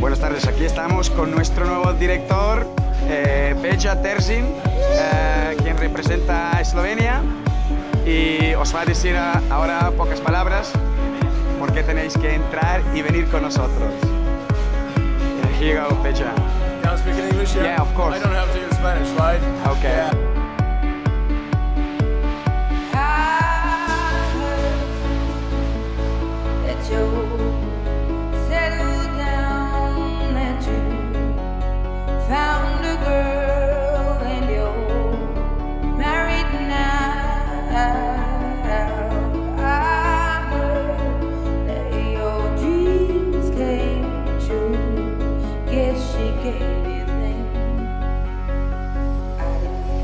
buenas tardes. Aquí estamos con nuestro nuevo director, eh, Beja Terzin, eh, quien representa a Eslovenia y os va a decir ahora pocas palabras por qué tenéis que entrar y venir con nosotros. Here yeah? of course.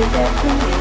you get from me?